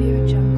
Audio Jungle.